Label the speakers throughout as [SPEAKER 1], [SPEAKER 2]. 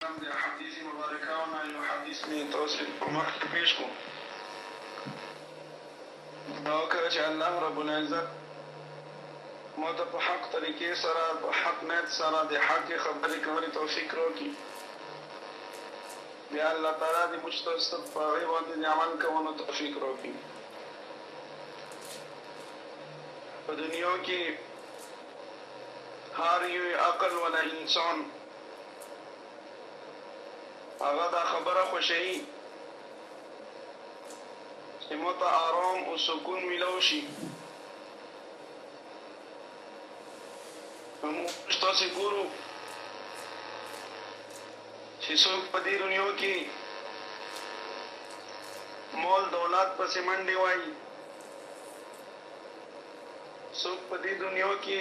[SPEAKER 1] د احادیث مبارکاو نه یو حدیث مې تاسو په مخ کې پیش کو دا وکړه چې الله رب العزت ما ته په حق طریقې سره په حق نیت سره د حق خبرې کولې توفیق راکړي بیا الله تعالی دې موږ ته په هغې باندې د عمل کولو توفیق راکړي په دنیا کې هر يو عقل والا انسان هغه دا خبره خوشوي چې موږ ته آرام او سکون ملو شي نو موږ تاسو ګورو چې څوک په دې دنیا کې مال دولت پسې منډې وایي څوک په دې دنيو کې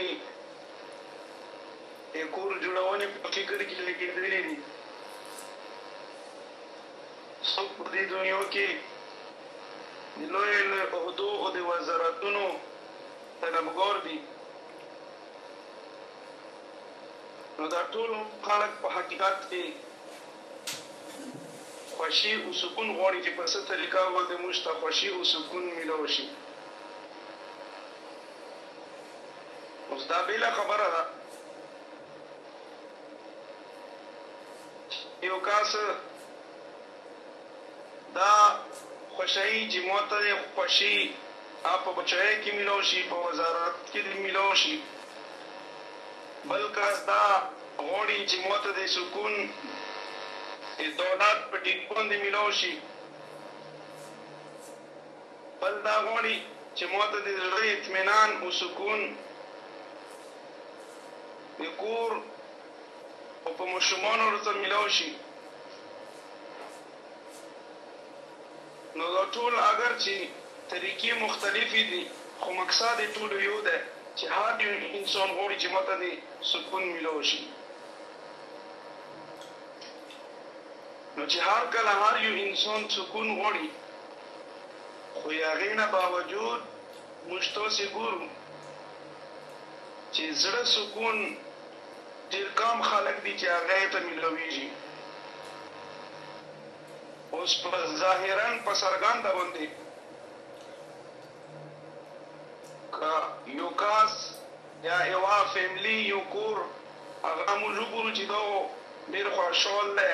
[SPEAKER 1] د کور جوړونې په فکر کې لګېدلي دي، څوک په دې دنيو کې د لويو لويو عهدو او د وزارتونو طلبګار دي، نو دا ټول خلک په حقيقت کې خوشي اوسکون غواړي چې په څه طریقه باندې موږ ته خوشي اوسکون میلاو شي اوس دا بیله خبره ده یو کاس دا خوشحي چې موته خوشي په بچایه کې میلاو شي په وزارت کې میلاو شي بل کس دا غواړي چې ماته د سکون عدالت په ډیګ باندې میلاو شي، بل دا غواړي چې ماته د زړه اطمینان او سکون د کور او په ماشومانو ورڅ میلاو شي. نو دا ټول اګر چی طریقی مختلفی دی خو مکسا دی ټولو یو دی چی هر یو انسان غواړی چی ماته دی سکون میلاو شی نو چی هر کله هر یو انسان سکون غواړی خو یاغی نه باوجود موږ تاسی ګورو چی زړه سکون ډیر کم خلک دی چی هغه ته میلاویږی. اوس په ظاهراً په څرګنده غوندې که يو کس يا يوه فيملي يو کور هغه موږ وګورو چې دغو ډېر خوشحال دی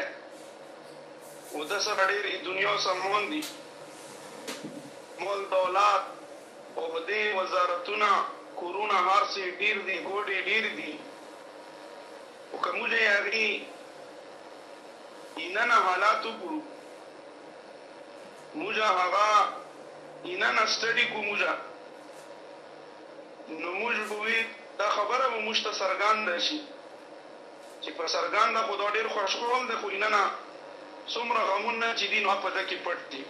[SPEAKER 1] او ده سره ډېر ئې دنيا سامان دي، مال دولت، عهدې، وزارتونه، کورونه هر څه ئې ډېر دي، ګاډې ئې ډېرې دي، خو که موږ ئې هغې. ایننه حالات وکړو موږ هغه ایننه سټډي کو موږ نو موږ به وي دا خبره به موږ ته څرګانده شي چې په څرګانده خو دا ډیر خوشحال دی خو ایننه څومره غمونه چې دي نو هغه په ده کې پټ دي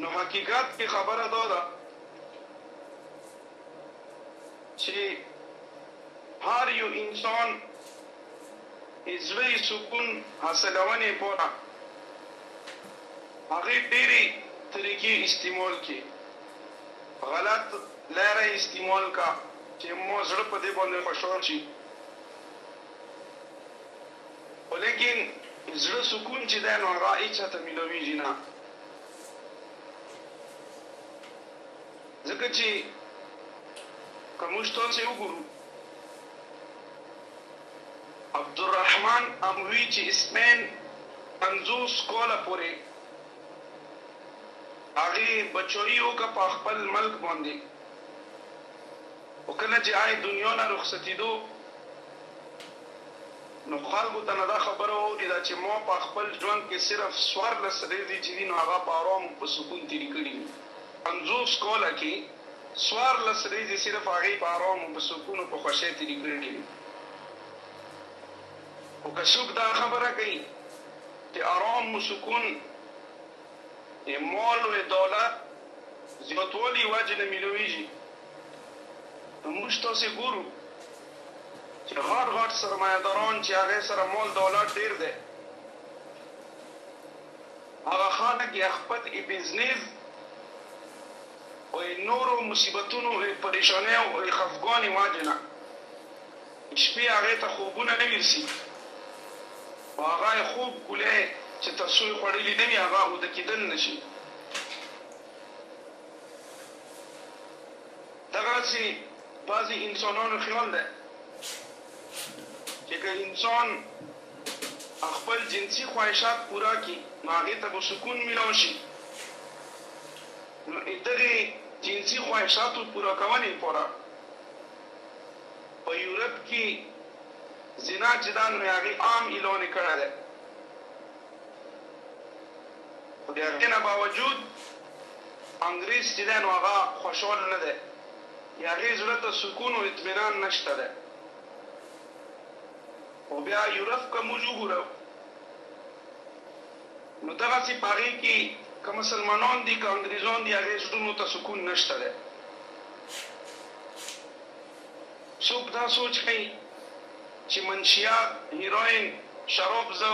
[SPEAKER 1] نو حقیقت کې خبره دا ده چې هر يو انسان ئې زړۀ ئې سکون حاصلونې پاره هغۀ ډېرې طريقې استعمال کړې غلط لاره ئې استعمال کړه چې زما زړۀ په دې باندې خوشحال شي خو ليکن زړۀ سکون چې دی نو هغه هېچا ته ملاوېږي نه. ځکه چې که موږ تاسې وګورو عبدالرحمن اموي چې اسپين پنځوس کاله پورې هغې بچايي وکړه په خپل ملک باندې خو کله چې هغې دنيا نه رخصتيدو نو خلکو ته نه دا خبره واوريده چې ما په خپل ژوند کې صرف څوارلس ورځې چې دي نو هغه په ارام او په سکون تيري کړي دي. پنځوس کوله کي څوارلس وريځي صرف هغي په ارام او په سکون او په خوښۍ تيري کړي وي خو که څوک دا خبره کوي چي ارام او سکون ئې مال او دولت زياتوالي وجه نه ميلويږي نو موږ تاسي ګورو چي غټ غټ سرمايه داران چي هغه سره مال دولت ډير دی هغه خانه کې اخپت ئې بزنېز او ئې نورو مصیبتونو او ئې پرېشانیو او ئې خفګانې واجه نه د شپې هغې ته خوبونه نه وي رسېږي او هغه ئې خوب کولای چې تر څو ئې خوړلي نه وي هغه اوده کېدل نه شي. دغه رسې بعضې انسانانو خیال دی چې که انسان. او خپل جنسي خواهشات پوره کړي نو هغې ته به سکون ملاو شي نو ادغې جنسي خواهشاتو پوره کونې پوره په يورپ کي زنا چي ده نو هغې عام اعلان کړی دی خو د هغې نه باوجود انګريز چي دی نو هغه خوشحال نه دی د هغې زړه ته سکون او اطمينان نشته دی. او بیا یورف که موږ وګورو نو دغسې په هغې کې که مسلمانان دي که انګریزان دي هغې زړونو ته سکون نشته دی. څوک دا سوچ کوي چې منشیات، هیروین، شراب زه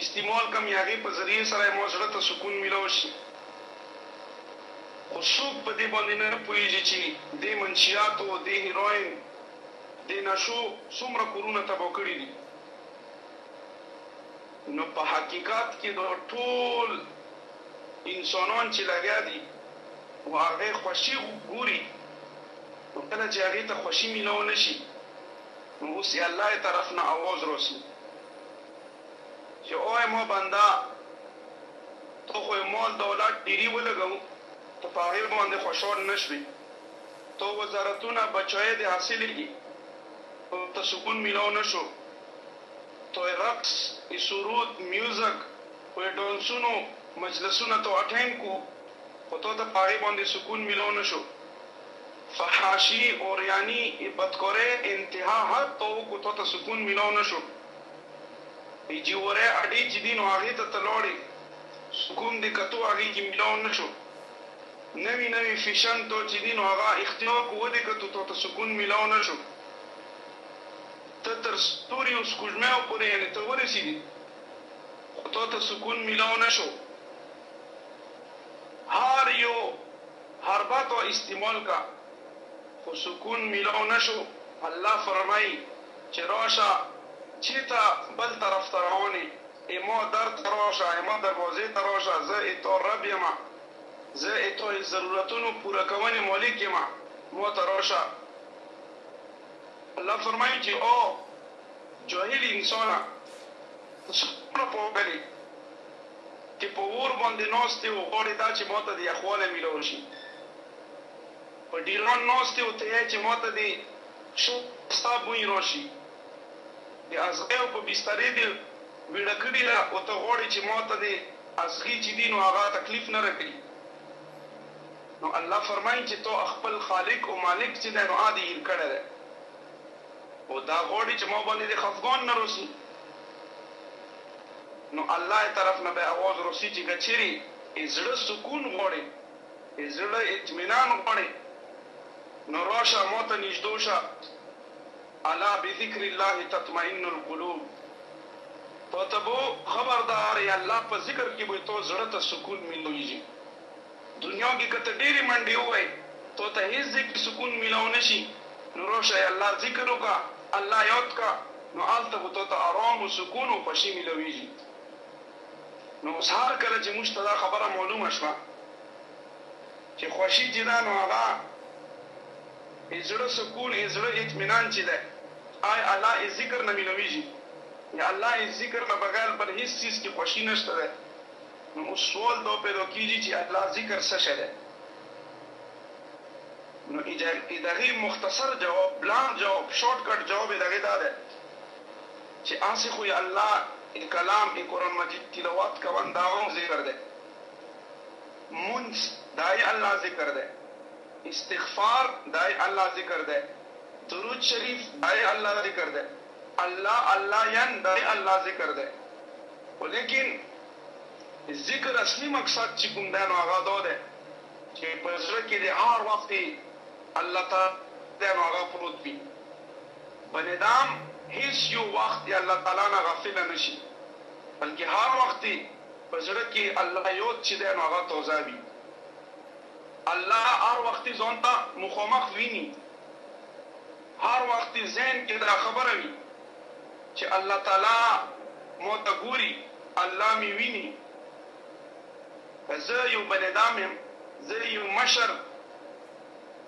[SPEAKER 1] استعمال کړم یا هغې په ذریعې سره زما زړه ته سکون میلاو شي؟ خو څوک په دې باندې نه پوهیږي چې دې منشیاتو، دې هیروین، دې نشو څومره کورونه تباه کړي دي نو په حقیقت کې دا ټول انسانان چې لګیا دي او هغه خوښي ګوري نو کله چې هغه ته خوښي ملاو نه شي نو اوس یې الله یې طرف نه اواز راسي چې او ما بنده ته خو یې مال دولت ډیري ولګو ته په هغه باندې خوشحال نه شوې. تو وزارتونه بچوې دې حاصلې ګي تو ته سکون ميلو نه شو تو ئې رقص ئې سرود ميوزک او ئې ډانسونو مجلسونه تو اټينډ کو خو تو ته په هغې باندې سکون ميلو نه شو فحاشي اورياني ئې بدکورې انتها حد ته وکو تو ته سکون ميلو نه شو ئې جيورې اډې چې دي نو هغې ته ته لاړې سکون دې کتو هغې کي ميلو نه شو. نوی نوی فیشن تو چی دی نو هغه اختیار کو ودی که تو تاته سکون میلاو نه شو ته تر ستوری او سکوژمیو پوری یعنی ته ورسیدی خو تاته سکون میلاو نه شو هر یو حربه تا استعمال که خو سکون میلاو نه شو الله فرمایی. چې راشه چی ته بل طرف ته روان یی اما در ته راشه اما دروازی ته راشه زه اتا رب یمه زه اتا یی ضرورتونو پوره کونی مالک یمه ما ته راشه الله فرمایی چی او جاهل انسانه ته څومره پوهیږی که په اور باندی ناست یی او غواړی دا چی ما ته د یخوالی میلاو شی. په ډیران ناست یو ته چې ماته دې شستا بوی راشي د ازغیو په بسترې دې ویړه کړي له او ته غواړې چې ماته دې ازغي چې دي نو هغه تکلیف نه رکړي نو الله فرمایي چې تا اخپل خالق او مالک چې دی نو هغه دې هیر کړی دی او دا غواړي چې ما باندې دې خفګان نه راسي نو الله طرف نه به اواز راسي چې که چیرې زړه سکون غواړې. که زړه اطمینان غواړې نو راشه ما ته نژدو شه الا بذکر الله تطمئن القلوب په ته به خبردار یې الله په ذکر کې به تو زړه ته سکون میلاویژي دنیا کې که ته ډېرې منډې ووهې تو ته هېڅ ځای کې سکون میلاو نه شي نو راشه یې الله ذکر وکړه الله یاد کړه نو هلته به تو ته ارام او سکون او خوښي میلاویژي. نو اوس هر کله چې موږ ته دا خبره معلومه شوه چې خوښي چې ده نو هغه ئې زړه سکون ئې زړه اطمینان چې دی آ الله ئې ذکر نه ملویږي یا الله ئې ذکر نه بغیر بل هیڅ څیز کې خوښي نشته دی نو اوس سوال دا پیدا کیږي چې الله ذکر څه شی دی؟ نو ئې دغې مختصر جواب، بلانک جواب، شارټ کټ جواب ئې دغې دا دی. چه آسی خو الله ای کلام ای قرآن مجید تلاوت کون دا هم ذکر دی مونځ دا ای الله ذکر دی استغفار دا ای الله ذکر دی درود شریف دا ای الله ذکر دی الله الله ین دا ای الله ذکر دی خو لیکن ذکر اصلی مقصد چه کوم دی نو هغه دا دی چه په زړه کی دی هر وخت الله تعالی نو هغه پروت وی. بنیدام هیڅ یو وخت د الله تعالی نه غافل نه شي بلکه هر وخت یې په زړه کې الله یود چې دی نو هغه توزه وي الله هر وخت ځان ته مخامخ ویني هر وخت یې ذهن کې دا خبره وي چې الله تعالی ماته ګوري الله مې ویني که زه یو بنیدام یم زه یو مشر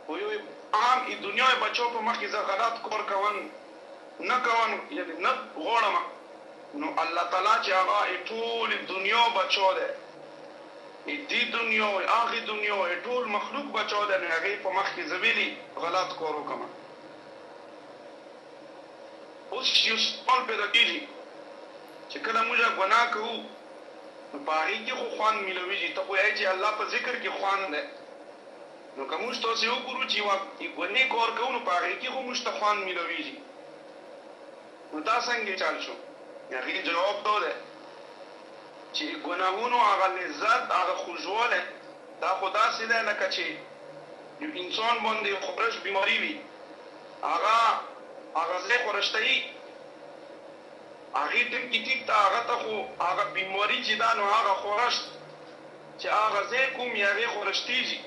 [SPEAKER 1] و یوی عام ای دنیا ای بچو په مخ کی زه غلات کور کون نه کون یعنی نه غوړم نو الله تعالی چی هغه ای ټولی دنیا بچو دی ای دی دنیا ای هغی دنیا ای ټول مخلوق بچو دی نو هغی په مخ کی زه ویلی غلات کور وکم اوس یو سوال پیدا کیږی چی کله موږ ګناه کوو نو په هغی کی خو خوند ملویږی ته خو وایی چی الله په ذکر کی خوند دی. نو که موږ تاسې وګورو چې یوه ګونې کار کوو نو په هغې کې خو موږ ته خوند میلاویږي نو دا څنګه چل شو؟ د هغې جواب دا دی چې د ګناهونو هغه لذت، هغه خوږوالی دا خو داسې دی لکه چې یو انسان باندې خورش بیماري وي هغه هغه ځای خورشتوي هغې ټیم کې ټیک ده هغه ته خو هغه بیماري چې ده نو هغه خورشت. چې هغه ځای کوم يې هغې خو رشتيژي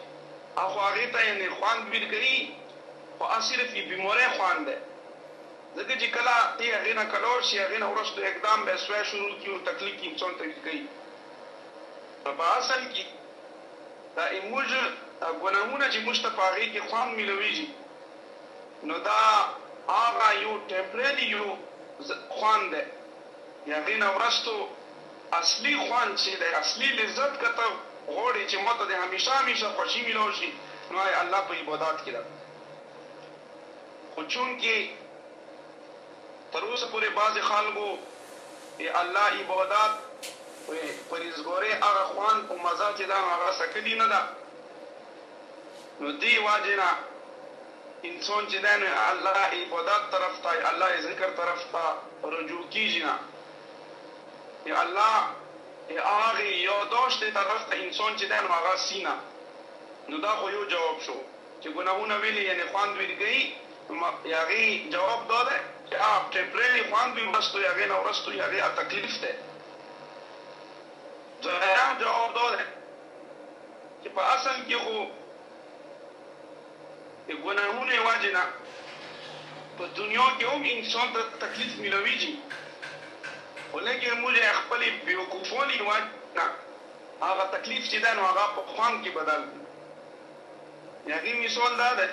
[SPEAKER 1] او خو هغې ته يې نې خواند ويل کوي خو اه صرف يې بيمورې خواند دی ځکه چې کله تۀ هغې نه کلور شې هغې نه ورستو اقدام به سوۀ شروع کړي او تکليف يې څوڼ ته ويل کوي نو په اصل کې دا اموژ ګناهونه چې موژ ته په هغې کې خواند ميلويژي نو دا هغه يو ټيمپريلي يو خواند دی يې هغې نه ورستو اصلی خوند چه دی اصلی لذت که ته غوړی چه موږ ته د همیشه همیشه خوشی میلاو شی نو ای الله په عبادات کی راکړه خو چونکی تر اوسه پوری بعضی خلګو د الله عبادات او پریزګاری هغه خوند او مزه چه ده نو هغه سکلی نه ده نو دی وجی نه انسان چه دی نو الله عبادات طرف ته الله ذکر طرف ته رجوع کیږی نه د الله د هغې یاداشت دی تر رزقه انسان چې دی نو هغه سینه نو دا خو یو جواب شو چې ګناهونه ویلې یعنې خوند ویل ګئي نو د هغې جواب دا دی چې هغه ټیمپریلي خوند وي وروستو یې هغې نه وروستو یې هغې هغه تکلیف دی دویم جواب دا دی چې په اصل کې خو. د ګناهونو له وجې نه په دنیا کې هم انسان ته تکلیف ملاویږي، خو لږې موږ خپلې بیوقوفانې له وجې نه هغه تکلیف چې ده نو هغه په خوند کې بدل کړو. د هغې مثال دا دی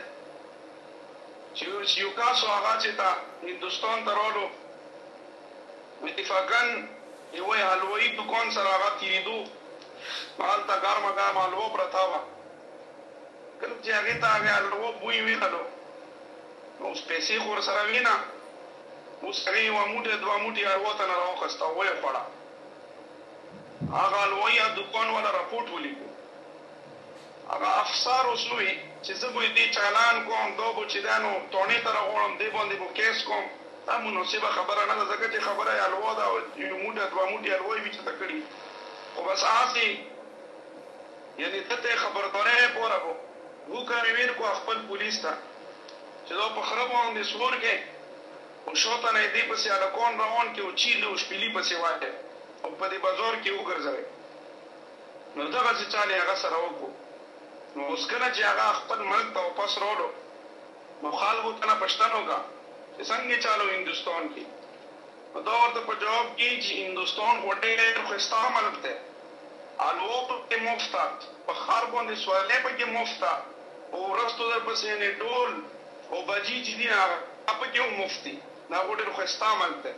[SPEAKER 1] چې اوس یو کس هغه چې تا هندوستان ته رالو نو د فګن یوه حلوایي دوکان سره هغه تیریدو نو هلته ګرمه ګرمه حلوا پرته وه، کوم چې هغې ته هغه الوه بوی وي تلو نو اوس پیسې خو ورسره وي نه اوس هغې یوه موټی دوه موټی الوه تنه راوخسته او ویې خوړه هغه الوه یې دکان والا رپوټ ولیکو هغه افسر اوس ووي چې زه به یې دې چالان کوم دا به چې ده نو تاڼې ته راغواړم دې باندې به کیس کوم دا مناسبه خبره نه ده ځکه چې خبره یې الوه ده او یو موټی دوه موټی الوه یې وي چې ته کړي خو بس هسې یعنی ده ته خبر داری نه پوره بو هو کاری وین کو اخپل پولیس ته چه دو په خره باندی سور که او شوته نه دی پسی هلکان روان که او چیغی او شپیلی پسی وایی او په دی بازار کی وګرځوی نو دغه سی چال یی هغه سره وکو نو اوس کله چه هغه اخپل ملک ته واپس رالو نو خالګو تنه پشتن وکه چه سنګه چالو هندوستان کی نو ده ورته په جواب کښې چې هندوستان خو ډېر ښايسته ملک دی، حلوا پکې مفت، په خر باندې سواري پکې مفت، په ورستو در پسې يعنې ډول او بجي چې دي هغه پکې هم مفت دي، دا خو ډېر ښايسته ملک دی.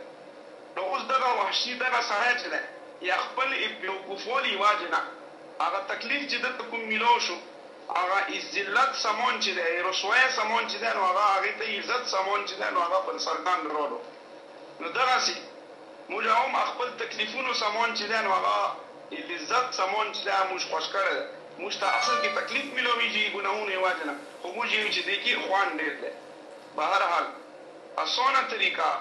[SPEAKER 1] نو اوس دغه وحشي دغه سړی چې دی يا خپل بيوقوفوالي وجې نه هغه تکليف چې ده ته کوم ميلاو شو هغه ذلت سامان چې دی، رسوايۍ سامان چې دی نو هغه هغې ته عزت سامان چې دی نو هغه پر سر ګنډ رالو. نو دغسي موږ هم اخپل تکليفونو سمون چي ده نو هغه ئې لذت سمون چي ده موږ خوښ کړی ده موږ ته اصل کي تکليف ميلاويږي ګناهونو ئې وجه نه خو موږ يو چي دې کي خوند ډېر ده بهر حال اسانه طريقه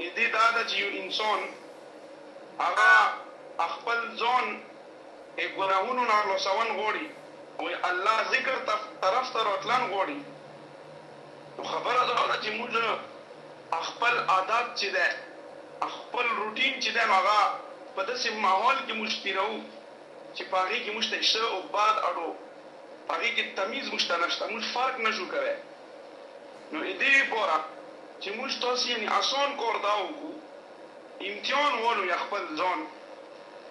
[SPEAKER 1] ئې دې دا ده چي يو انسان هغه اخپل ځان ئې ګناهونو نه خلاصون غواړي او ئې الله ذکر طرف ته راتلن غواړي. نو خبره دا ده چې موږ خپل عادات چې دی، خپل روټین چې دی، نو هغه په داسې ماحول کې موږ تېروو چې په هغې کې موږ ته شه او بد اډو، په هغې کې تمیز موږ ته نشته، موږ فرق نه شو کوی. نو ادې پاره چې موږ تاسې یعنې اسان کار دا وکړو، امتحان والو یا خپل ځان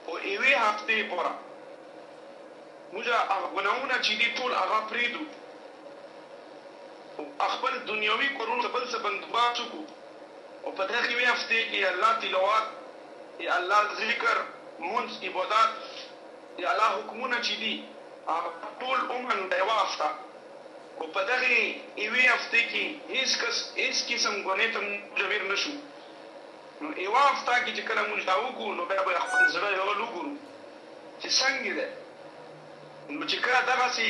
[SPEAKER 1] په یوې هفتې پاره موږ هغه ګناهونه چې دي ټول هغه پرېږدو. او خپل دنیاوی کورونو ته بل څه بندوباست وکړو او په دغه یوې هفتې کې الله تلاوت د الله ذکر مونځ عبادت د الله حکمونه چې دي هغه ټول ومنو دا یوه هفته او په دغه یوې هفتې کې هیڅ کس هیڅ قسم ګناه ته مجبر نه شو نو یوه هفته کې چې کله مونږ دا وکړو نو بیا به خپل زړه حال وګورو چې څنګه دی نو چې کله دغسې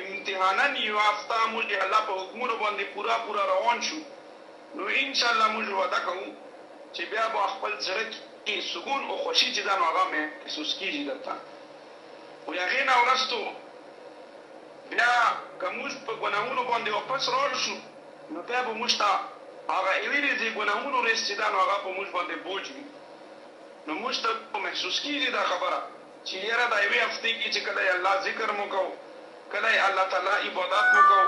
[SPEAKER 1] امتحانن یوافته موږ د الله په حکمونو باندې پوره پوره روان شو نو ان شاء الله موږ وعده کوو چې بیا به خپل زړه کې سکون اوخوښي چې ده نو هغه محسوس کیږي درته خو د هغې نه ورستو بیا که موږ په ګناهونو باندې واپس راړ شو نو بیا به موږ ته هغه اویرې زې ګناهونو ریس چې ده نو هغه په موږ باندې بوج وي نو موږ ته به محسوس کیږي دا خبره. چی یاره دا یوی هفتی کی چی کله الله ذکر مو کو کله الله تعالی عبادات مو کو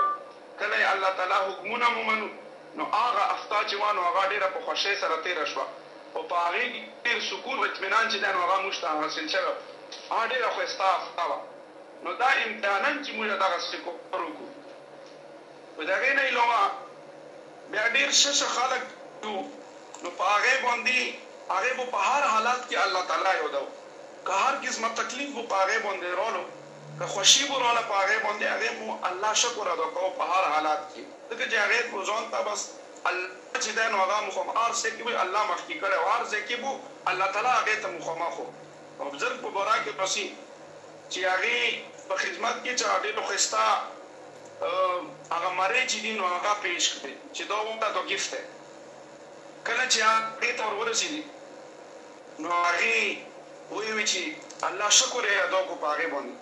[SPEAKER 1] کله الله تعالی حکمونه مو منو نو هغه هفته چی وه نو هغه ډیره په خوښی سره تیره شوه او په هغی کی ډیر سکون او اطمینان چی ده نو هغه موږ ته حاصل شوی او هغه ډیره ښایسته هفته وه نو دا امتحانن چی موږ دغسی کفر وکړو. د هغې نه علاوه بیا ډیر شه شه خلک دو نو په هغه باندی هغه به په هر حالت کی الله تعالی یادو که هر قسمه تکلیف به په هغه باندی رالو که خوشی به راله په هغه باندی هغه مو الله شکر ادا کاو په هر حالت کی ځکه چی هغه خو ځان ته بس الله چی ده نو هغه مخامخ هر څه کی به الله مخکی کړی او هر ځای کی به الله تعالی هغه ته مخامخ و. اوبزرګ په بورا کې اوسي چې هغه په خدمت کې چا ډېر خسته هغه مرې چې دي نو هغه پېش کړې چې دا وړه دا ګفت دی کله چې هغه ته ورورسېدي نو هغه وې وې چې الله شکر یې ادا کو په هغه باندې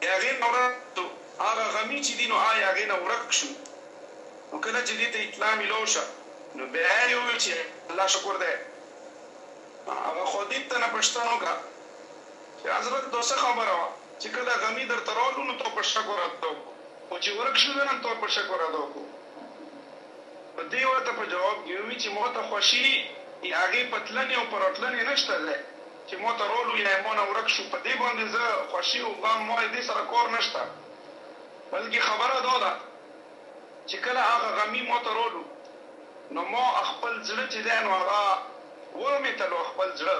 [SPEAKER 1] د هغه نه ورک شو هغه غمي چې دي نو آی هغه نه ورک شو نو کله چې دې ته اطلاع ملاو شه نو بیا یې وې چې الله شکر دی. هغه خودیک ته نه پشتن وکړه چې حضرت ته څه خبره وه چې کله غمی درته راولو نو ته په شکر ادا وکړو او چې ورک شو درنه ته په شکر ادا وکړو نو دی ورته په جواب کې ووی چې ماته خوشی د هغې په تلنې او په راتلنې نشته دی چې ماته راولو یا یې مانه ورک شو په دې باندې زه خوشی او غم ما یې دې سره کار نشته بلکې خبره دا ده چې کله هغه غمی مو ته رولو نو مو اخپل زړه چې دی نو هغه ورومیتلو اخپل زړه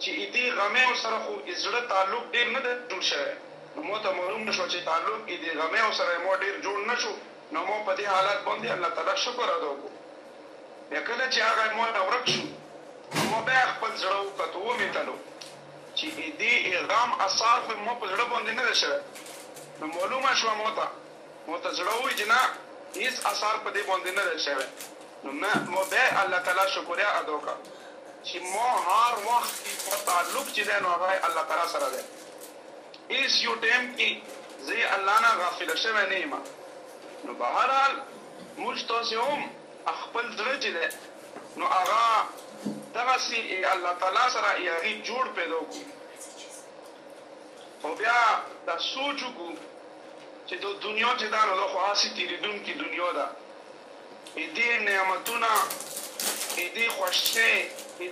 [SPEAKER 1] چې ادې غمیو سره خو ازړه تعلق ډیر نه دی جوړ شوی نو مو ته معلومه شوه چې تعلق ادې غمیو سره مو ډیر جوړ نه شو نو مو په دې حالت باندې الله تعالی شکر ادا وکړو بیا کله چې هغه مو نه ورک شو نو مو بیا اخپل زړه وکتو ومیتلو چې ادې غم اثار خو مو په زړه باندې نه دی شوی نو معلومه شوه مو ته. مو ته زړه ووی چې نه هیڅ اثر په دې باندې نه دی شوی نو مو بیا الله تعالی شکریا ادا وکړه چې مو هر وخت کې مو تعلق چې دی نو هغه الله تعالی سره دی هیڅ یو ټیم کې زه الله نه غافل شوی نه یم نو په هر حال موږ تاسې هم خپل زړه چې دی نو هغه دغسې الله تعالی سره هغه جوړ پیدا کړو او بیا دا سوچ وکړو. چې دا دنیا چې ده نو دا خو هسې تېرېدونکې دنیا ده، دې نعمتونه، دې خوښۍ،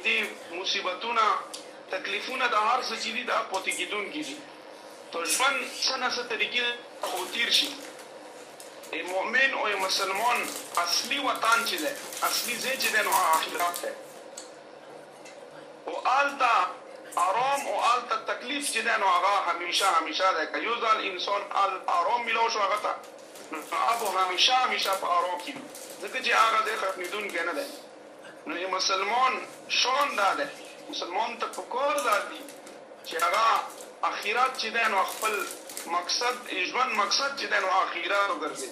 [SPEAKER 1] دې مصیبتونه، تکلیفونه دا هر څه چې دي دا پاتې کېدونکي دي، دا ژوند څه نه څه طریقې سره خو به تېر شي. ای مؤمن او ای مسلمان اصلي وطن چې دی، اصلي ځای چې دی نو هغه اخرت دی. او هلته آرام او هلته تکلیف چې دی نو هغه همیشه همیشه دی که یو ځل انسان هلته آرام ملاو شو هغه ته نو هغه به همیشه همیشه په آرام کې وي ځکه چې هغه ځای ختمېدونکی نه دی نو د مسلمان شان دا دی مسلمان ته پکار دا دي چې هغه اخیرت چې دی نو خپل مقصد ژوند مقصد چې دی نو اخیرت وګرځوي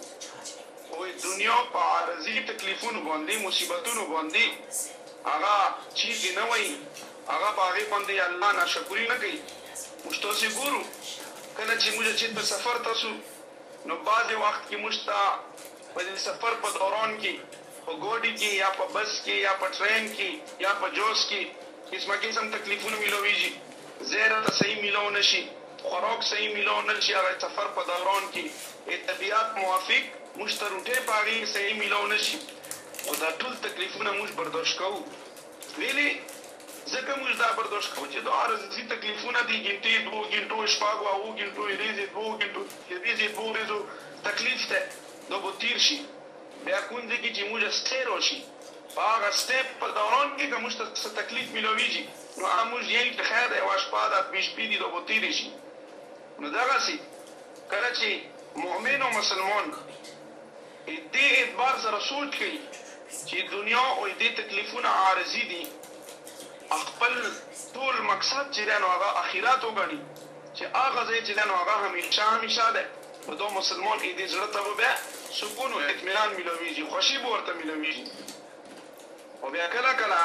[SPEAKER 1] خو دنیا په عارضي تکلیفونو باندې مصیبتونو باندې هغه چی دی نه وایی هغه په هغی باندی الله ناشکری نه کوی موږ تاسی ګورو کله چی موږ چیرته سفر ته سو نو بعضی وخت کی موږ ته په دی سفر په دوران کی په ګاډی کی یا په بس کی یا په ټرین کی یا په جاز کی قسمه قسم تکلیفونه میلاویژی ځای راته صحیح میلاو نه شی خوراک صحیح میلاو نه شی هغه سفر په دوران کی ای طبیعت موافق موږ ته روټی په هغی کی صحیح میلاو نه شی خو دا ټول تکلیفونه موږ برداشت کوو ویلی ځکه موږ دا برداشت کوو چی دا عارضی تکلیفونه دی ګینټی دوو ګینټو شپاږو اوو ګینټو یریزی دوو ګینټو یریزی دوو وریځو تکلیف دی دا به تیر شی بیا کوم ځای کی چی موږ سته راشی په هغه سته په دوران کی که موږ ته څه تکلیف میلاویژی نو هغه موږ یی چی خیر دی یوه شپه ده دوی شپی دی دا به تیری شی نو دغسی کله چی مؤمن او مسلمان د دې اعتبار سره سوچ کړئ چي دنيا او د دې تکليفونه عارضي دي او خپل ټول مقصد چي دی نو هغه اخيرت وګڼي چي هغه ځای چي دی نو هغه هميشه هميشه دی نو دا مسلمان او د زړه ته به بيا سکون او اطمينان ميلاويږي خوښي به ورته ميلاويږي خو بيا کله کله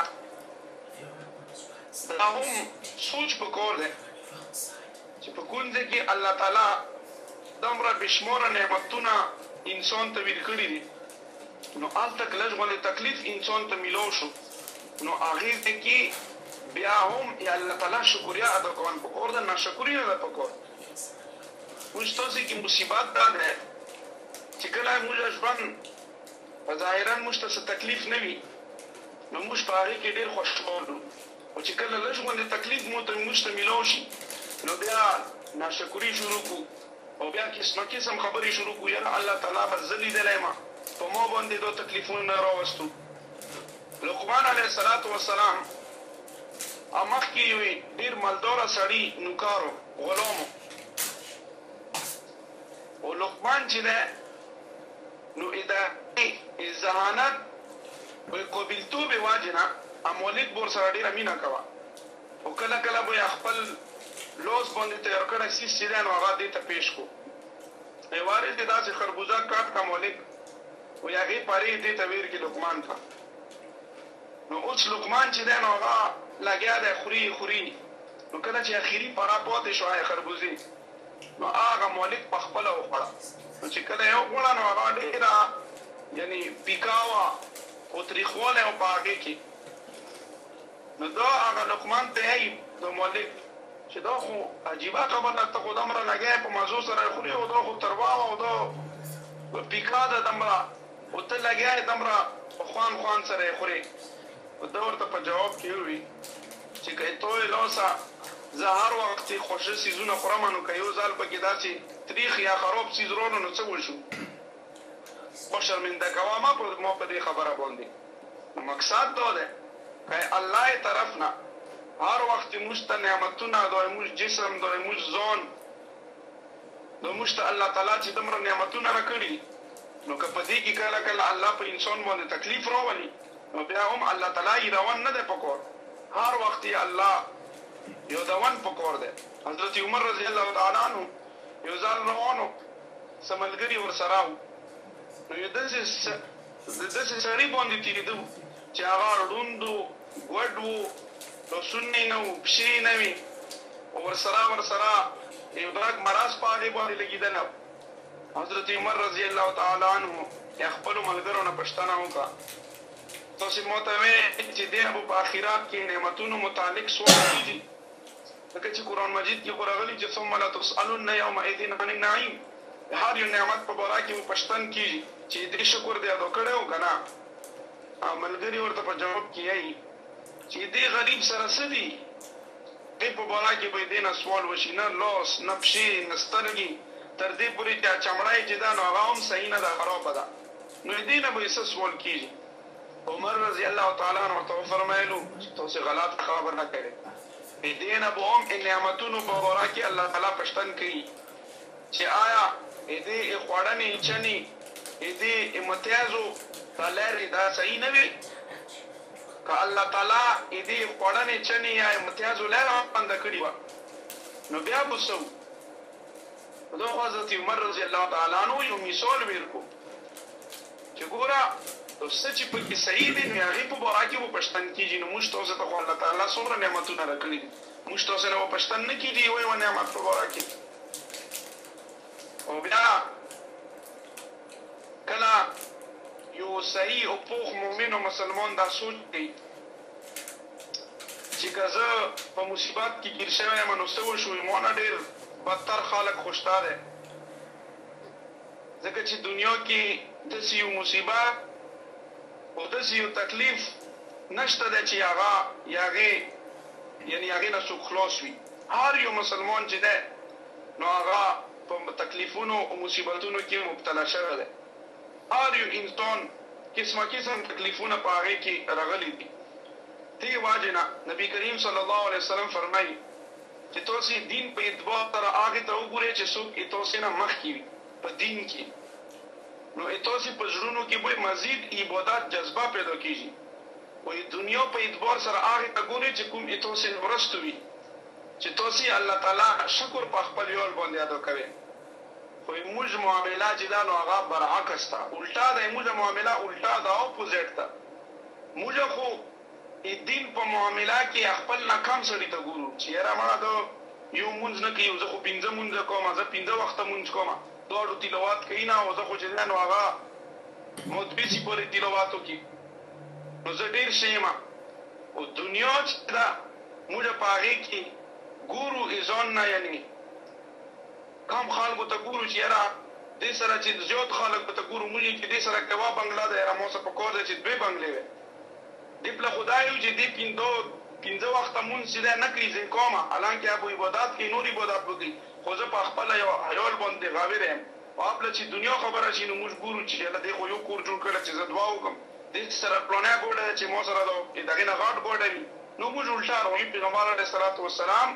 [SPEAKER 1] دا هم سوچ پکار دی. چې په کونځ کې الله تعالی دومره بې شموره نعمتونه انسان ته ویر کړي دي نو هلتک لږ غوندې تکلیف انسان ته میلاو شو نو هغې ځای کې بیا هم د الله تعالی شکریا ادا کول پکار ده ناشکري نه ده پکار اوس تاسې کې مصیبت دا دی چې کله موږ ژوند ظاهرا موږ ته څه تکلیف نه وي نو موږ په هغې کې ډېر خوشحال یو. خو چې کله لږ غوندې تکلیف مو ته موږ ته میلاو شي نو بیا ناشکري شروع کړو او بیا قسم قسم خبرې شروع کړو یاره الله تعالی به زه لیدلی یم په ما باندې دا تکلیفونه نه راوستو لقمان علیه الصلوة والسلام او مخکې یو ډیر مالدار سړی نوکارو غلامو او لقمان چې ده نو اداري ضمانت به يې قابلتوبې واجې نه امواليک به ورسره ډېره مينه کوه او کله کله به يې خپل لوز باندې تيار کړی سيس چې دی نو هغه دې ته پېش کو يو وارې دې داسې خربوزه کاټ که امواليک وي هغې پرې يې دې ته وير کې لقمان ته نو اوس لقمان چې دی نو هغه لګيا دی خوري يې خوري نو کله چې اخيري پره پاتې شوه يې خربوزې نو هغه مولک په خپله وخوړه نو چې کله یې وخوړه نو هغه ډېره یعنې پیکا وه خو تریخوالی و په هغې کې نو ده هغه لقمان ته یی د مولک چې دا خو عجیبه خبره ده ته خو دومره لږی په مزو سره خورې او دا خو تروا وه او دا پیکا ده دومره خو ته لګیا یې دمره په خوان خوان سره یې خورې نو ده ورته په جواب کې ووي چې که یې تویې لوسه زه هر وخت یې خوږ څیزونه خورم نو که یو ځال په کې داسې تریخ یا خروب څیز رولو نو څه وشو خو شرمنده کوه مه په ما په دې خبره باندې نو مقصد دا دی که الله یې طرف نه هر وخت یې موږ ته نعمتونه دا یې موږ جسم دا یې موږ ځان نو موږ ته الله تعالی چې دومره نعمتونه راکړي دي نو که په دې کې کله کله الله په انسان باندې تکليف راولي نو بيا هم الله تعالی هيرون نه دی پکار هر وخت يې الله يادون پکار دی حضرت عمر رضي الله تعالی عنه يو ځل روان و څه ملګري ورسره وو نو يو داسې زه داسې سړي باندې تېرېدم چې هغه ړوند و، ګوډ و، لاسونه یې نه وو، پښې یې نه وې او ورسره ورسره یو درک مرض په هغې باندې لګېدلی و. حضرت عمر رضي الله تعالی عنه له خپلو ملګرو نه پوښتنه وکړه، تاسې ماته وایئ چې دی به په اخرت کې نعمتونو متعلق سوال کېږي؟ لکه چې قرآن مجيد کې خو راغلي چې ثم لتسألن يومئذ عن النعيم د هر يو نعمت په باره کې به پشتن کيږي چې دې شکر دې ادو کړی او که نه او ملګري ورته په جواب کې وايي چې دې غريب سره څه دي دې په باره کې به دې نه سوال وشي نه لاس نه پښې نه سترګې تر دې پورې چې چمړه يې چې ده نو هغه هم صحيح نه ده خرابه ده نو دې نه به څه سوال کيږي عمر رضي الله تعالی عنه ورته وفرمايلو چې تاسې غلطه خبره کوې. د دې نه به هم ئې نعمتونو په باره کښې الله تعالی پشتن کوي چې آيا د دې ئې خوړنې، چنې، د دې ئې متيازو ته لارې دا صحيح نه وې؟ که الله تعالی د دې ئې خوړنې، چنې يا ئې متيازو لاره بنده کړې وه نو بيا به څه وو؟ په دې خو حضرت عمر رضي الله تعالی عنه يو مثال وير کو. چه ګوره نو څه چه پکی صحیح دی نو هغی په باره کی به پشتن کیږی نو موږ تاسو ته خو الله تعالی څومره نعمتونه راکړی دی موږ تاسو نه به پشتن نه کیږی یوه یوه نعمت په باره کی او بیا کله یو صحیح او پوخ مؤمن او مسلمان دا سوچ کوي چه که زه په مصیبت کی ګیر شوی یم نو څه وشو مانه ډیر بدتر خلق خو شته دی. ځکه چې دنيا کې داسې يو مصيبه او داسې يو تکليف نشته دی چې هغه يا هغې يعنې هغې نه څوک خلاص وي، هر يو مسلمان چې دی نو هغه په تکليفونو او مصيبتونو کې مبتلا شوی دی، هر يو انسان قسمه قسم تکليفونه په هغې کې راغلي دي، دې وجې نه نبي کريم صلی الله عليه وسلم فرمايي. چې تاسې دين په اعتبار سره هغه ته وګورئ چې څوک ئې تاسې نه مخکې وي په دين کښې نو ئې تاسې په زړونو کښې به مزيد عبادت جذبه پېدا کېږي او ئې دنيا په اعتبار سره هغه ته ګورئ چې کوم ئې تاسې نه وروستو وي چې تاسې ئې الله تعالی شکر په خپل ويال باندې ادا کوئ خو ئېموږ معامله چې ده نو هغه برعکس ده الټا ده ئېموږ معامله الټا ده Opposite ده موږ خو ددين په معامله کې اخپل نه کم سړي ته ګورو چې يره مړه ده يو لمونځ نه کوي او زه خو پنځه لمونځه کوم زه پنځه وخته لمونځ کوم دواړو تلاوات کوي نه او زه خو چې ده نو هغه مدبسي پورې تلاوات وکړي نو زه ډير ښه يم او دنيا چې ده موږ په هغې کې ګورو ځان نه يعنې کم خلکو ته ګورو چې يره دې سره چې زيات خلک به ته ګورو موږ چې دې سره که يوه بنګله ده يره ما سره په کار ده چې دوې بنګلې وي. ديپ له خدايه يو جي ديپ يين دو پنځه وخته مونځ چي ده نکړي زه يې کوم حالانکه ابو عبادات کوي نور عبادات به کوي خو زه په خپله يو حيول بندي غاويره يم او اپله چي دنيو خبره شي نو موږ ګورو چي ياله دي خو يو کور جوړ کړي چي زه دعا وکم دي چي سره پلونی ګوډه ده چي مو سره ده او که دغي نه غاټ ګوډه وي نو موږ الټا رويو پيغمبر عليه الصلوة والسلام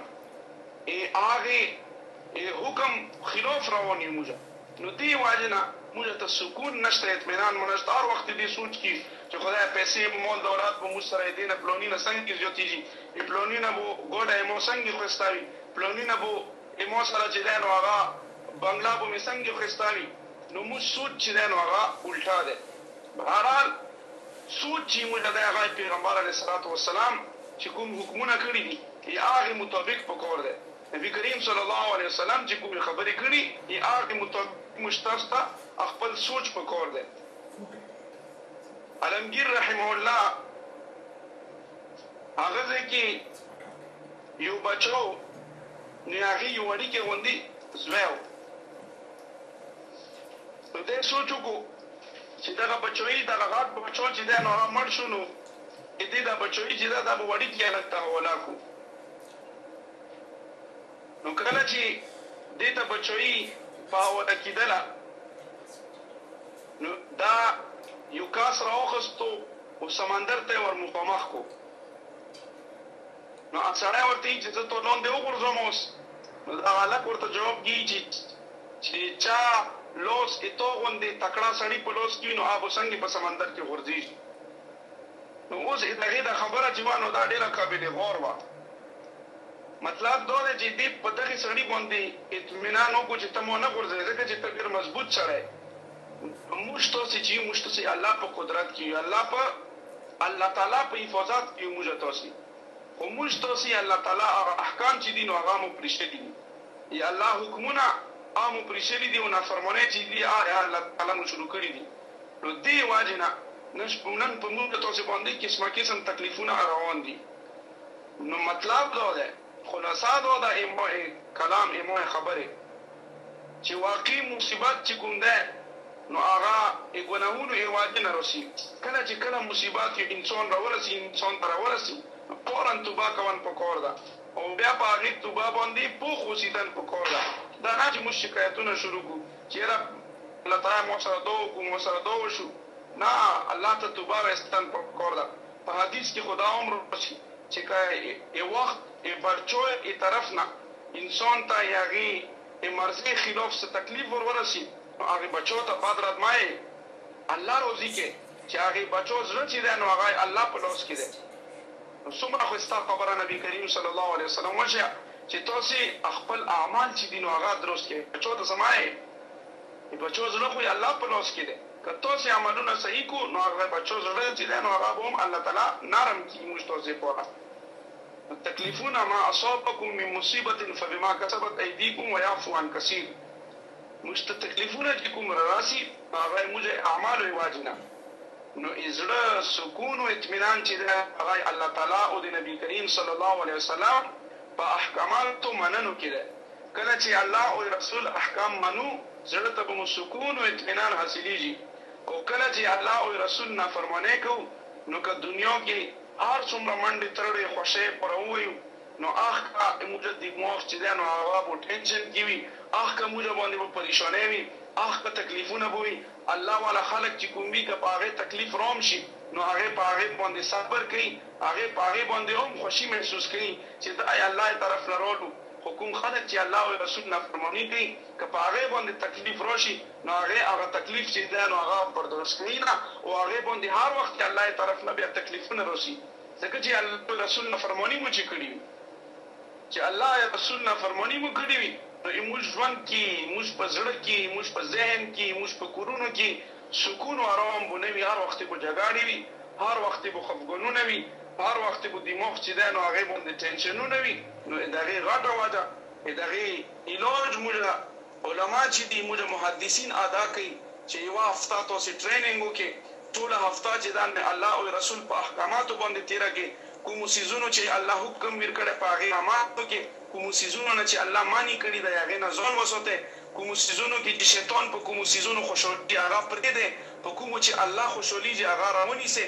[SPEAKER 1] ئې هغي حکم خلاف روان يو موږ. نو دې واجې نه موژ ته سکون نشته اطمینان مو نشته هر وخت دې سوچ کی چه خدایه پیسې مو مول دولات مو موژ سره یې دې نه پلونی نه سنګه زیوتیژی ای پلونی نه بو ګوډه یې مو سنګه خوستا وی پلونی نه بو ای مو سره چه دی نو هغه بنګلا بو می سنګه خوستا وی نو موژ سوچ چه دی نو هغه الټا دی بهرحال سوچ چه موژ له دی هغه پیغمبر علیه الصلوة والسلام چه کوم حکمونه کړی دی ای هغه مطابق پکور دی نبي کریم صلی الله علیه وسلم چې کومې خبرې کړي دي هغې مطابق موږ تاسو ته خپل سوچ په کور دی. عالمګیر رحمه الله هغه ځای کې یو بچه و نو یې هغې یو وړیکی غوندې زوی و نو دی سوچ وکړو چې دغه بچوی دغه غټ بچو چې دی نو هغه مړ شو نو دې دا بچوی چې ده دا به وړیکی هلک ته حواله کړو. نو کله چي دې ته بچوي پاوله کيدله نو دا يو کاس راوخستو او سمندر ته ور مخامخ کو نو سړی ورته وي چې زه تو لوندې وغورځوم اوس نو دا هلک ورته جواب کوي چې چې چا لوس اتو غوندې تکړه سړی په لوس کې وي نو هغه به څنګه په سمندر کې غورځېږي نو اوس د هغې دا خبره چې وه نو دا ډېره قابل غور وه. مطلب دا دی چې دې په دغه سړي باندې اطمینان وکړو چې ته مه نه غورځوې ځکه چې ته ډېر مضبوط سړی یې. نو موږ تاسې چې یو موږ تاسې الله په قدرت کې یو الله په الله تعالی په حفاظت کې یو موږ تاسې خو موږ تاسې الله تعالی هغه احکام چې دي نو هغه مو پرې شلي دي ای الله حکمونه هغه مو پرې شلي دي او نافرمانۍ چې دي هغه الله تعالی مو شروع کړي دي. له دې وجې نه نن په موږ تاسې باندې قسمه قسم تکلیفونه روان دي نو مطلب دا دی خلاصه دا ده اما کلام اما خبرې چې واقعي مصیبت چې کوم دی نو هغه د ګناهونو د وجې نه راسي کله چې کله مصیبت یو انسان راورسي انسان ته راورسي نو فوراً توبه کول پکار ده او بیا په هغې توبه باندې پوخ اوسیدل پکار ده دا نه چې موږ شکایتونه شروع کړو. چیرته الله تعالی مو سره دو کو مو سره دو شو نا الله ته توبه ویستن په کور ده په حدیث کی خو دا هم رسی چی که ای وخت ای برچو ای طرف نه انسان ته ای هغی ای مرضی خلاف څه تکلیف ور ورسی نو هغی بچو ته بد رد مه ای الله روزی که چی هغی بچو زړه چی ده نو هغه ای الله په لاس کی ده. نو څومره خو ستا خبره نبی کریم صلی الله علیه وسلم وشیه چی تاسی خپل اعمال چی دی نو هغه درست کړی بچو ته سمه یی دی بچو زړه خو یی الله په لاس کی دی که تاسی عملونه صحیح کو نو هغه بچو زړه چی دی نو هغه به هم الله تعالی نرم کی موږ تاسی پوره نو تکلیفونه ما اصابکم من مصیبت فبما کسبت ایدیکم ویعفو عن کثیر موږ ته تکلیفونه چی کوم را راسی نو هغه موږ اعمالو یواجی نه. نو ئې زړه سکون او اطمینان چي ده هغه ئې الله تعالی او د نبي کریم صلی الله علیه وسلم په احکاماتو مننو کي ده. کله چي الله او رسول احکام منو زړه ته به مو سکون او اطمینان حاصلیږي او کله چي الله او رسول نافرمانۍ کوو نو که دنیا کي هر څومره منډي ترړي خوښۍ په راووایو نو اخکه موږ دماغ چي ده نو هغه په ټینشن کي وي اخکه موږ باندي به پریشانۍ وي اخکه تکلیفونه به وي الله والا خلک چې کوم وي که په هغه تکلیف روم شي نو هغه په هغه باندې صبر کوي هغه په هغه باندې هم خوشي محسوس کوي چې دا يې الله طرف نه رالو خو کوم خلک چې الله او رسول نافرماني کوي که په هغه باندې تکلیف راشي نو هغه هغه تکلیف چې دی نو هغه برداشت کوي نه او هغه باندې هر وخت الله طرف نه بيا تکلیفونه راسي ځکه چې الله او رسول نافرماني مو چې کړي وي. چې الله یا رسول نافرماني مو کړي وي نو اموږ ژوند کي اموږ په زړه کي اموږ په ذهن کي اموږ په کورونو کي سکون او ارام بو نه وي هر وخت بو جګاړي وي هر وخت بو خفګانونه وي هر وخت بو دماغ چي ده نو هغه باندي ټینشنونه وي نو ادغي غټه وجه ادغي علاج موږ علماء چی دی موږ محدثین ادا کړئ چی یوه هفته تاسو ټریننګ وکړئ ټوله هفته چی ځان د الله او رسول په احکاماتو باندی تیره کړئ کومو څیزونو چی الله حکم میر کړی په هغی عمل وکړئ کومو څیزونو نه چی الله منع کړی دی هغی نه ځان وساتئ کومو څیزونو کی چی شیطان په کومو څیزونو خوشحالیږی هغه پریږدئ په کومو چی الله خوشحالیږی هغه راونیسئ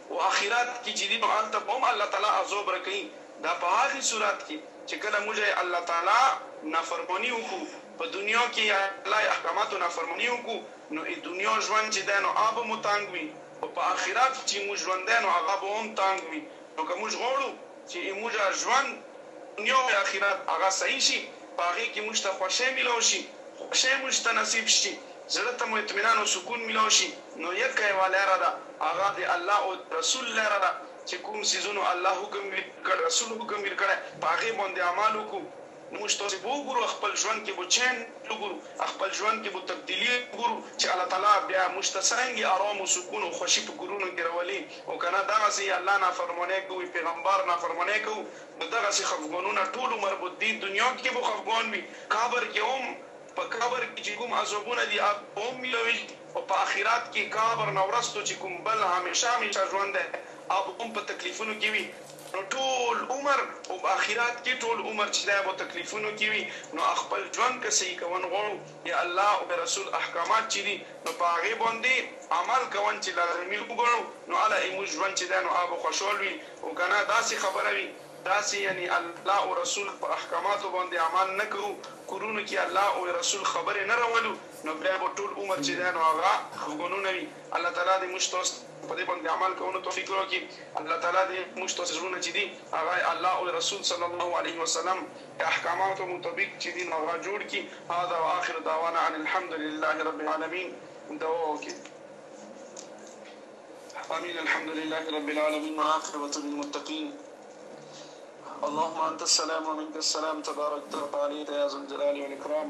[SPEAKER 1] او اخرت کی چی دی به هلته به هم الله تعالی عذاب رکوی دا په هغی صورت کی چی کله موږ یی الله تعالی نافرمانی وکړو په دنیا کی یی الله احکاماتو نافرمانی وکړو نو ای دنیا ژوند چی دی نو هغه به مو تنګ وی او په اخرت چی موږ ژوندی نو هغه به هم تنګ وی نو که موږ غواړو چې اموژه ژوند دنیا او اخرت هغه صحیح شي، په هغې کې موژ ته خوښۍ ملاو شي، خوښۍ موژ ته نصیب شي، زړه ته مو اطمینان او سکون ملاو شي، نو یکه یوه لاره ده هغه د الله او د رسول لاره ده، چې کوم څیزونو الله حکم ویر کړ، رسول حکم ویر کړی، په هغې باندې عمل وکړو. موږ تاسې به وګورو خپل ژوند کې به چینج وګورو خپل ژوند کې به تبدیلي وګورو چې الله تعالی بیا موږ ته څرنګه ارام او سکون او خوښي په کورونو کې راولي او که نه دغسې الله نافرمانۍ کوو پیغمبر نافرمانۍ کوو نو دغسې خفګانونه ټول عمر به دې دنیا کې به خفګان وي قبر کې هم په قبر کې چې کوم عذابونه دي هغه به هم ملاویږي او په اخرت کې قبر نه ورستو چې کوم بل همیشه همیشه ژوند دی هغه به هم په تکلیفونو کې وي. نو ټول عمر اوب اخیرات کی ټول عمر چی دی به تکلیفونو کی وی نو اخپل ژوند که صحیح کون غواړو دی الله اود رسول احکامات چی دی نو په هغه باندی عمل کون چی لازمی وګڼو نو اله ایموږ ژوند چی دی نو آب خوشحال وی اوکنه داسی خبره وی داسی یعنی الله اورسول په احکاماتو باندی عمل نه کوو کورونو کی الله اورسول خبری نه راولو نو بیا به ټول عمر چی دی نو هغه خفګانونه وی الله تعالی دی موږ تاسو په دې باندې عمل کولو توفیق راکړي الله تعالی دې موږ تاسې زړونه چې دي هغه يې الله او رسول صلی الله علیه وسلم د احکاماتو مطابق چې دي نو هغه جوړ کړي هذا واخر دعوانا ان الحمدلله رب العالمین دعا وکړي امین الحمدلله رب العالمین والعاقبة للمتقین اللهم انت السلام ومنك السلام تبارك وتعالى يا ذو الجلال والاکرام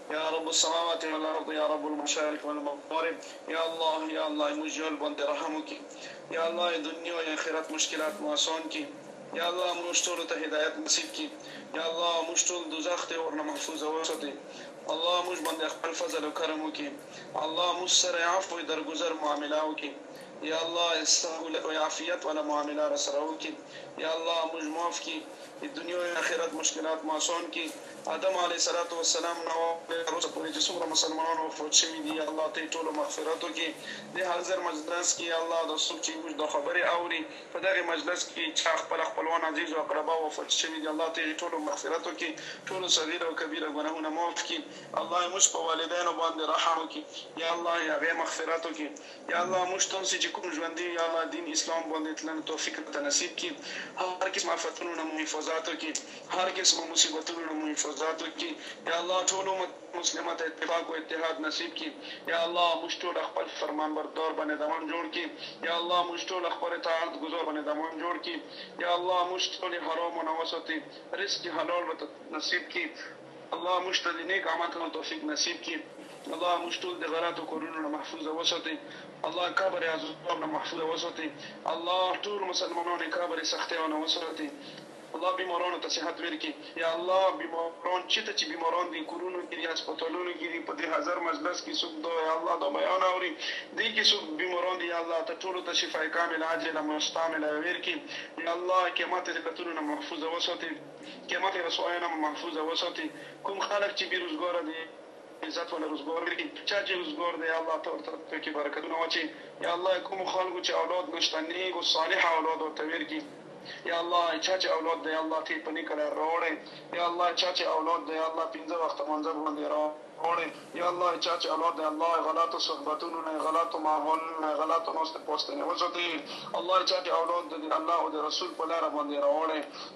[SPEAKER 1] يا رب السماوات والارض يا رب المشارق والمغارب يا الله يا الله موږ يول باندې رحم وکړي يا الله يې دنيا يې اخرت مشکلات مو اسان کړي يا الله موږ ټولو ته هدايت نصيب کړي يا الله موږ ټول دوزخ دې اور نه محفوظ وساتي الله موږ باندې خپل فضل او کرم وکړي الله موږ سره عفو درګذر معامله وکړي يا الله سهولت او عافيت والا معامله راسره وکړي يا الله موږ معاف کړي يې دنيا يې اخرت مشکلات مو اسان کړي. ادم علیه صلات وسلام نه تر اوسه پورې چې څومره مسلمانان وفوت شوي دي الله تۀ ټولو مغفرت وکړي دې حاضر مجلس کې یا الله دا څوک چې زموږ دا خبرې اوري په دغې مجلس کې چا خپل خپلوان عزیز او اقربا وفوت شوي دي الله تۀ ټولو مغفرت وکړي ټولو صغیره او کبیره ګناهونه معاف کړي الله موږ په والدینو باندې رحم وکړي یا الله هغۀ مغفرت وکړي. یا الله موږ تاسو چې کوم ژوندي یا الله دین اسلام باندې تلنه توفیق راته نصیب کړي هر قسم آفتونو نه مو حفاظات وکړي هر قسم مصیبتونو نه مو حفاظات وکړي یا الله ټول امت مسلمه ته اتفاق او اتحاد نصیب کړي یا الله موږ ټول خپل فرمان بردار بندمان جوړ کړي یا الله موږ ټول خپل اطاعت ګذار بندمان جوړ کړي یا الله موږ ټول حرامو نه وساتي رزق حلال راته نصیب کړي. الله موږ ته د نیک عمل کولو توفیق نصیب کړي الله موږ ټول د غلطو کارونو نه محفوظ وساتي الله قبر عذاب نه محفوظ وساتي الله ټول مسلمانان قبر سختیو نه وساتي الله بیمارانو ته صحت ورکړي یا الله بیماران چیته چې بیماران دي کورونو کې دي هسپتالونو کې دي په دې هزار مجلس کې څوک دا یا الله دا بیان اوري دې کې څوک بیماران دي یا الله ته ټولو ته شفای کامل عاجله مستعمله ورکړي یا الله قیامت ذلتونو نه محفوظ وساتي قیامت رسوایانه مو محفوظ وساتی کوم خلک چی بی روزګاره دی عزت ولا روزګار لری چا چی روزګار دی الله ته ورته پکی برکتونه واچی یاالله کومو خلکو چی اولاد نشته نیک او صالح اولاد ورته ورکی یاالله چا چی اولاد دی الله ته یی په نیکه لار راوړی یاالله چا چی اولاد دی الله پنځه وخته مانځه باندی راوړی یاالله چا چی اولاد دی الله غلطو صحبتونو نه غلطو ماحولونو نه غلطو ناستو پاستو نه وساتی الله چا چی اولاد دی الله او دی رسول په لاره باندی راوړی.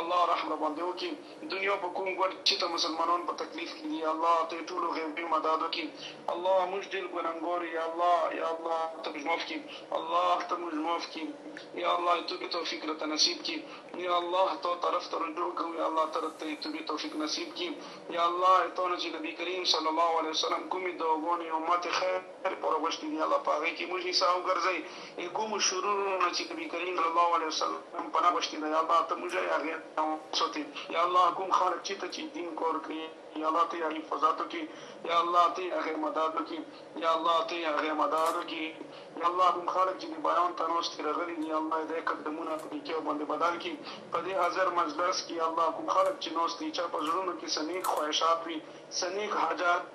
[SPEAKER 1] الله رحم راباندې وکړي دنيا په کوم ګوټ چي ته مسلمانان په تکليف کي دي الله تۀ ټولو غيبي مداد وکړي الله موږ ډير ګنهنګار يو ياالله ياالله ته موږ معاف کړي الله ته موږ معاف کړي ياالله يې توبې توفيق راته نصيب کړي ياالله تا طرف ته رجوع کوو ياالله ته راته يې توبې توفيق نصيب کړي ياالله يې تانه چي نبي کريم صلی الله عليه وسلم کومي دعاګانې يا ماتې خير تر پوره وشتي دي الله په هغه کي موږ حصه او ګرځي اي کومو شرورو نه چي نبي کريم صلی الله عليه وسلم پناه غوشتي ده يا الله ته موږ اي هغه نه وساتي يا الله کوم خلک چي ته چي دين کار کړي يا الله ته هغه حفاظت وکړي يا الله ته هغه مدد وکړي يا الله ته هغه مدد وکړي يا الله کوم خلک چي دي بيان ته ناست دي راغلي دي يا الله يې دي قدمونه په نيکيو باندي بدل کړي په دي حاضر مجلس کي يا الله کوم خلک چي ناست دي چا په زړونو کي څه نيک خواهشات وي څه نيک حاجت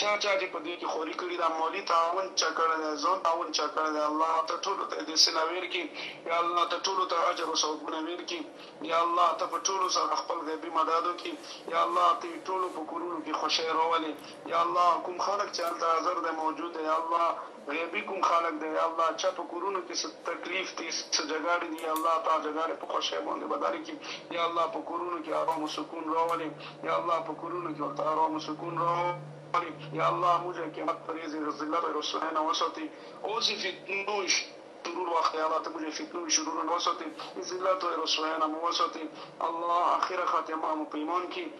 [SPEAKER 1] چا چا چی په دی کی خوری کړی ده مولی تعاون چا کړی ده ځان تعاون چا کړی ده الله ته ټولو ته دی سنه ویر کی یا الله ته ټولو ته اجر او ثوابونه ویر کی یا الله ته په ټولو سره خپل غیبی مدد وکی یا الله ته ټولو په کورونو کی خوشی راولی یا الله کوم خلک چی هلته حاضر دی موجود دی یا الله غیبی کوم خلک دی یاالله چه په کورونو کی څه تکلیف دی څه جګړی دی یاالله تا جګړی په خوښی باندی بدلی کی یاالله په کورونو کی ارام او سکون راولی یاالله په کورونو کی ورته ارام او سکون راولی یاالله موږ یی قیامت په ریځ له ذلت او رسوای نه وساتی اوسی فتنو شرور وخت دی الله ته موږ له فتنو او شرورو نه وساتی له ذلت او رسوای نه مو وساتی الله اخره خاتمه مو په ایمان کی